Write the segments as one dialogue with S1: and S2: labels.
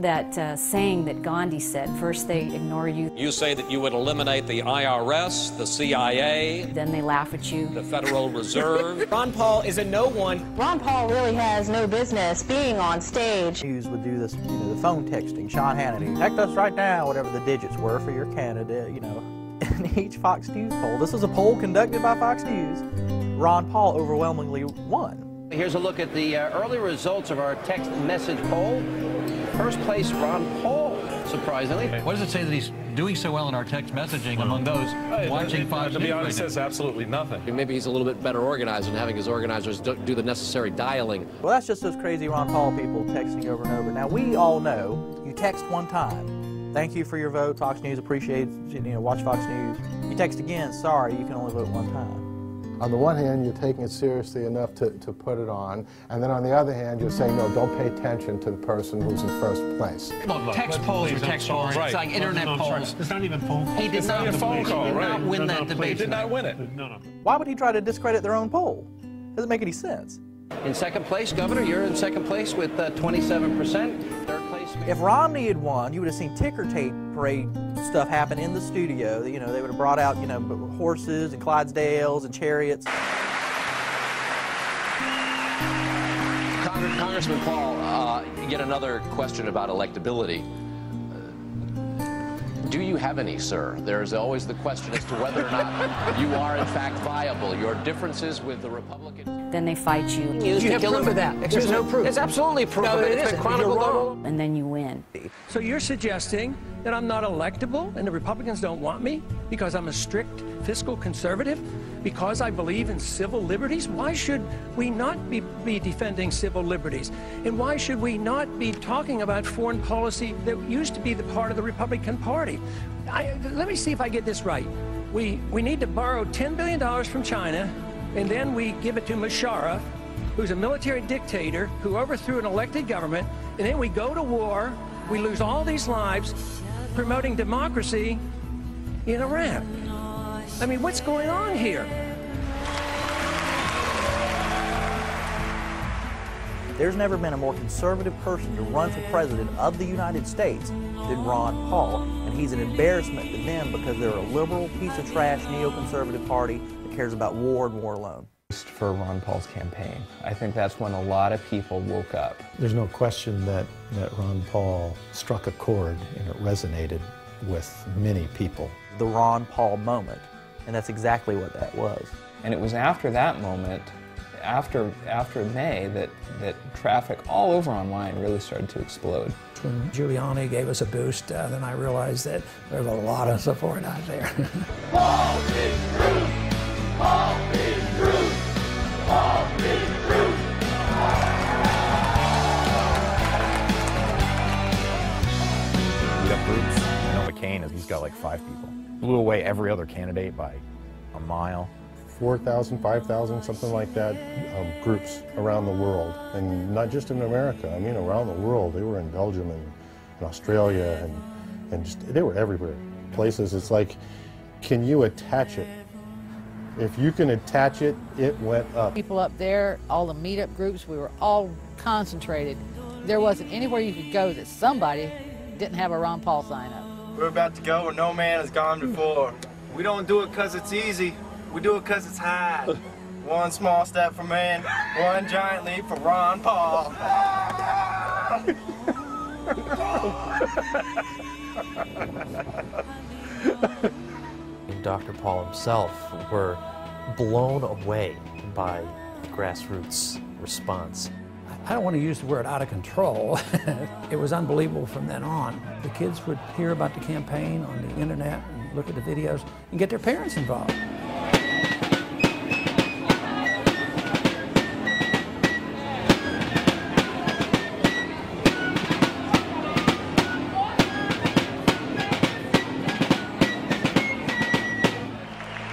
S1: that uh, saying that Gandhi said first they ignore you,
S2: You say that you would eliminate the IRS, the CIA,
S1: then they laugh at you.
S2: the Federal Reserve.
S3: Ron Paul is a no one.
S4: Ron Paul really has no business being on stage.
S5: News would do this, you know, the phone texting. Sean Hannity, text us right now, whatever the digits were for your candidate, you know. In each Fox News poll, this was a poll conducted by Fox News, Ron Paul overwhelmingly won.
S6: Here's a look at the uh, early results of our text message poll. First place, Ron Paul, surprisingly.
S7: What does it say that he's doing so well in our text messaging among those watching Fox
S8: To be honest,
S7: right
S8: says absolutely nothing.
S9: Maybe he's a little bit better organized and having his organizers do, do the necessary dialing.
S5: Well, that's just those crazy Ron Paul people texting over and over. Now, we all know you text one time. Thank you for your vote. Fox News appreciates, you know, watch Fox News. You text again, sorry, you can only vote one time.
S10: On the one hand, you're taking it seriously enough to, to put it on, and then on the other hand, you're saying, no, don't pay attention to the person who's in first place.
S6: Look, text polls are text polls. Right. It's like internet polls.
S11: It's not even phone
S6: He did not,
S8: a phone
S6: he
S8: call,
S6: did not
S8: right.
S6: win
S11: No,
S6: that
S11: no,
S6: debate.
S8: He did not win it.
S11: No, no.
S5: Why would he try to discredit their own poll? Doesn't make any sense.
S6: In second place, Governor, you're in second place with uh, 27%. Third place,
S5: If Romney had won, you would have seen ticker tape parade stuff happen in the studio. You know, they would have brought out, you know, horses and Clydesdales and chariots.
S9: Congre- Congressman Paul, uh, yet another question about electability. Do you have any, sir? There's always the question as to whether or not you are in fact viable. Your differences with the Republicans.
S1: Then they fight you,
S9: Used
S3: You
S9: to
S3: have
S9: kill
S3: proof
S9: him.
S3: of that.
S9: There's
S3: Excuse
S9: no proof. There's absolutely proof
S3: No,
S9: of it.
S3: it
S9: It's been chronicled
S3: wrong.
S1: and then you win.
S12: So you're suggesting that I'm not electable and the Republicans don't want me because I'm a strict fiscal conservative? Because I believe in civil liberties? Why should we not be, be defending civil liberties? And why should we not be talking about foreign policy that used to be the part of the Republican Party? I, let me see if I get this right. We, we need to borrow $10 billion from China, and then we give it to Musharraf, who's a military dictator who overthrew an elected government, and then we go to war, we lose all these lives promoting democracy in Iraq. I mean, what's going on here?
S5: There's never been a more conservative person to run for president of the United States than Ron Paul, and he's an embarrassment to them because they're a liberal piece of trash neoconservative party cares about war and war alone.
S13: for Ron Paul's campaign. I think that's when a lot of people woke up.
S11: There's no question that, that Ron Paul struck a chord and it resonated with many people.
S5: The Ron Paul moment, and that's exactly what that was.
S13: And it was after that moment, after after May, that, that traffic all over online really started to explode.
S12: When Giuliani gave us a boost, uh, then I realized that there's a lot of support out there.
S14: groups. I know McCain, he's got like five people. Blew away every other candidate by a mile.
S10: 4,000, 5,000, something like that, um, groups around the world. And not just in America, I mean around the world. They were in Belgium and, and Australia and, and just, they were everywhere. Places, it's like, can you attach it? If you can attach it, it went up.
S4: People up there, all the meetup groups, we were all concentrated. There wasn't anywhere you could go that somebody didn't have a Ron Paul sign up.
S3: We're about to go where no man has gone hmm. before. We don't do it because it's easy. We do it because it's hard. One small step for man, one giant leap for Ron Paul.
S15: and Dr. Paul himself were blown away by the grassroots response.
S12: I don't want to use the word out of control. it was unbelievable from then on. The kids would hear about the campaign on the internet and look at the videos and get their parents involved.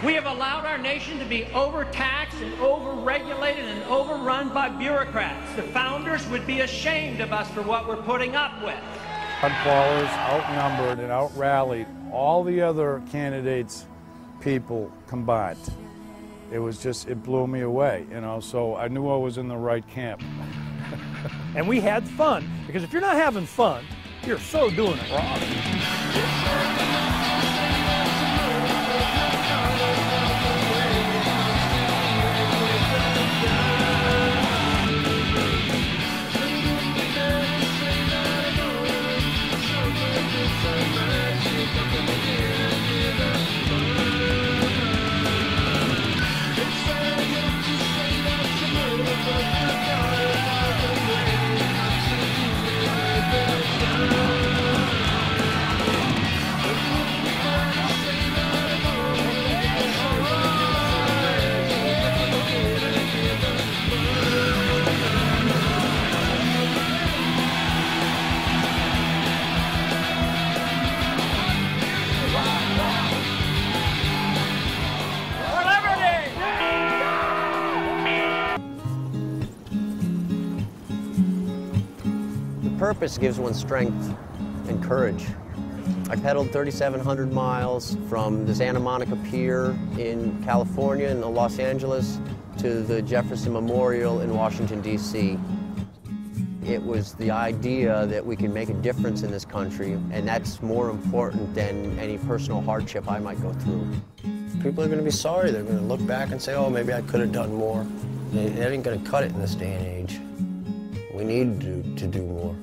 S12: We have allowed our nation to be overtaxed overregulated and overrun by bureaucrats. The founders would be ashamed of us for what we're putting up with.
S8: Ron Paul outnumbered and outrallied all the other candidates' people combined. It was just, it blew me away, you know, so I knew I was in the right camp.
S12: And we had fun because if you're not having fun, You're so doing it wrong.
S6: Purpose gives one strength and courage. I pedaled 3,700 miles from the Santa Monica Pier in California and Los Angeles to the Jefferson Memorial in Washington, D.C. It was the idea that we can make a difference in this country, and that's more important than any personal hardship I might go through. People are going to be sorry. They're going to look back and say, oh, maybe I could have done more. It ain't going to cut it in this day and age. We need to, to do more.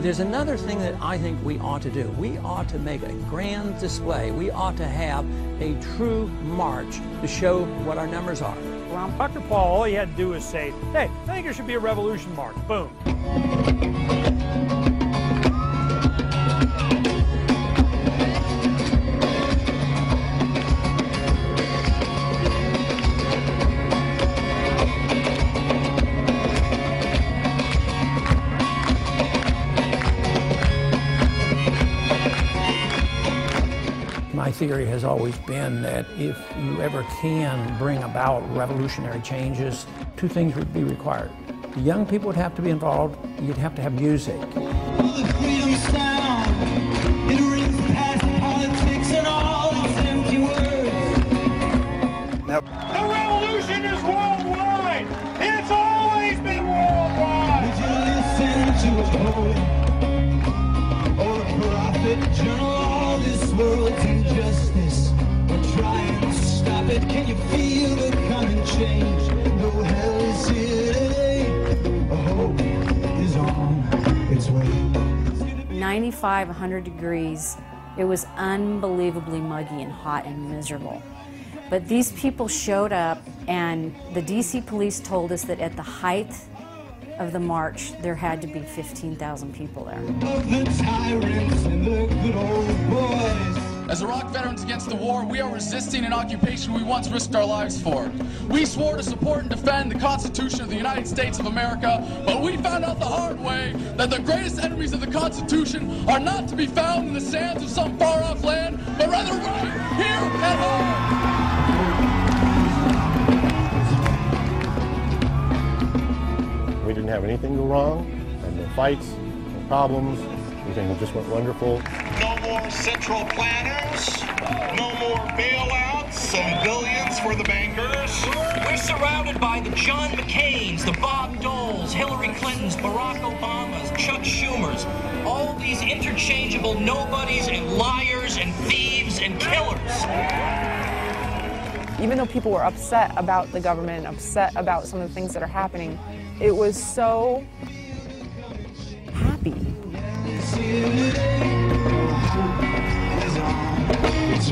S12: But there's another thing that I think we ought to do. We ought to make a grand display. We ought to have a true march to show what our numbers are.
S16: Ron Pucker Paul, all he had to do was say, hey, I think there should be a revolution march. Boom.
S12: Theory has always been that if you ever can bring about revolutionary changes, two things would be required. The young people would have to be involved, you'd have to have music.
S16: The revolution is worldwide. It's always been worldwide. Did you listen to a poet or a prophet? Journal all this world's its way.
S1: 95, 100 degrees. It was unbelievably muggy and hot and miserable. But these people showed up, and the DC police told us that at the height of the march, there had to be 15,000 people there.
S17: As Iraq Veterans Against the War, we are resisting an occupation we once risked our lives for. We swore to support and defend the Constitution of the United States of America, but we found out the hard way that the greatest enemies of the Constitution are not to be found in the sands of some far off land, but rather right here at home.
S10: We didn't have anything go wrong, and no fights, no problems. Everything just went wonderful.
S18: No more central planners, no more bailouts and billions for the bankers.
S19: We're surrounded by the John McCains, the Bob Doles, Hillary Clintons, Barack Obamas, Chuck Schumers, all these interchangeable nobodies and liars and thieves and killers.
S20: even though people were upset about the government, upset about some of the things that are happening, it was so happy.
S16: It's